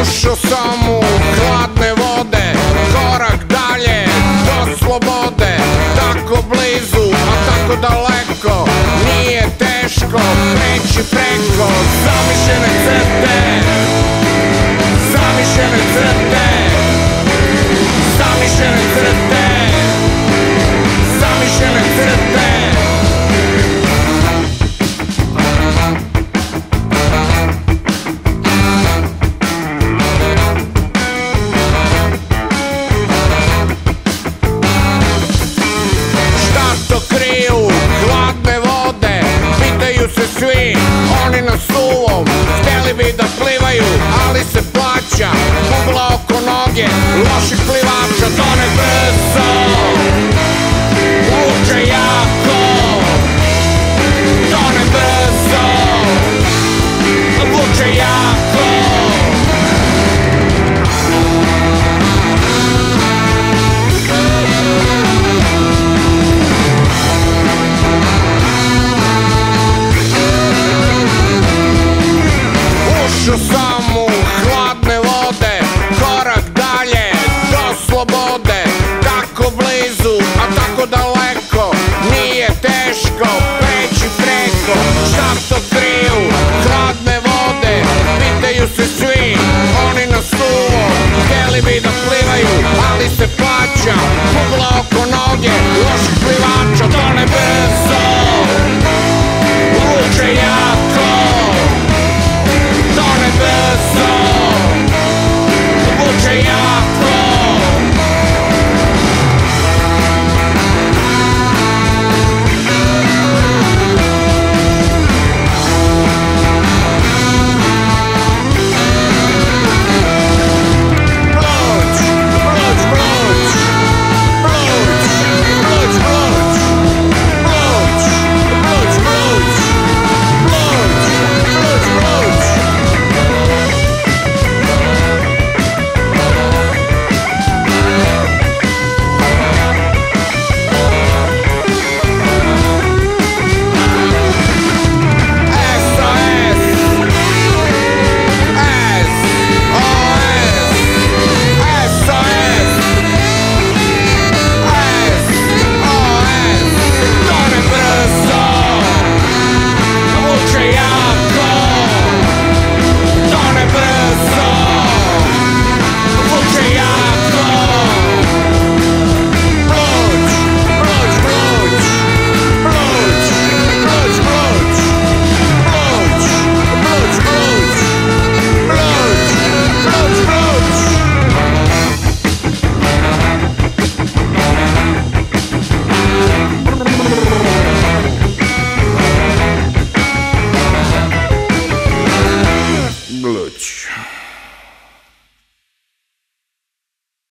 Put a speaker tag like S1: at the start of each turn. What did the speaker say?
S1: Ušao sam Pitaju se svi, oni na suvom. Htjeli bi da plivaju, ali se plaća. Kugla oko noge, loših plivača blizu, a tako daleko Nije teško preći preko Šta to kriju, hladne vode Pitaju se svi, oni na suvo Htjeli bi da plivaju, ali se plaća Pugla oko noge, loših plivača To ne brzo.